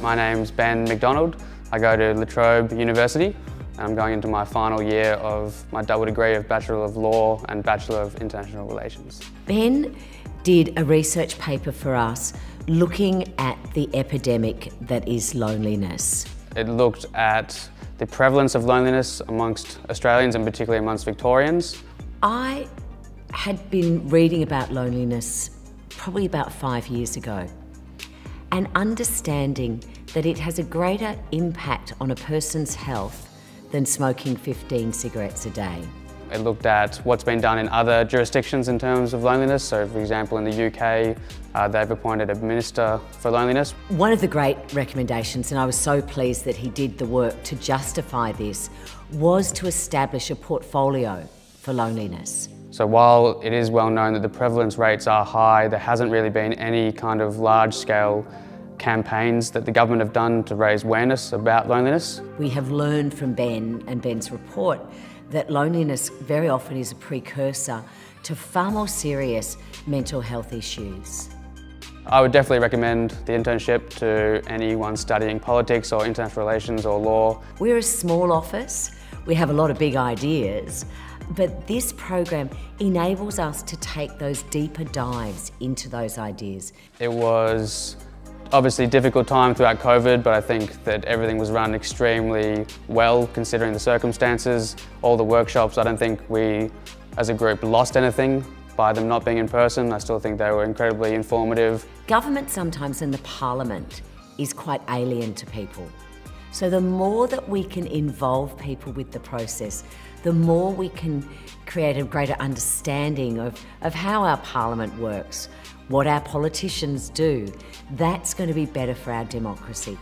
My name's Ben McDonald. I go to La Trobe University. I'm going into my final year of my double degree of Bachelor of Law and Bachelor of International Relations. Ben did a research paper for us looking at the epidemic that is loneliness. It looked at the prevalence of loneliness amongst Australians and particularly amongst Victorians. I had been reading about loneliness probably about five years ago and understanding that it has a greater impact on a person's health than smoking 15 cigarettes a day. It looked at what's been done in other jurisdictions in terms of loneliness. So, for example, in the UK, uh, they've appointed a minister for loneliness. One of the great recommendations, and I was so pleased that he did the work to justify this, was to establish a portfolio for loneliness. So while it is well known that the prevalence rates are high, there hasn't really been any kind of large scale campaigns that the government have done to raise awareness about loneliness. We have learned from Ben and Ben's report that loneliness very often is a precursor to far more serious mental health issues. I would definitely recommend the internship to anyone studying politics or international relations or law. We're a small office, we have a lot of big ideas, but this program enables us to take those deeper dives into those ideas. It was obviously difficult time throughout COVID, but I think that everything was run extremely well considering the circumstances. All the workshops, I don't think we as a group lost anything by them not being in person. I still think they were incredibly informative. Government sometimes in the parliament is quite alien to people. So the more that we can involve people with the process, the more we can create a greater understanding of, of how our parliament works, what our politicians do, that's going to be better for our democracy.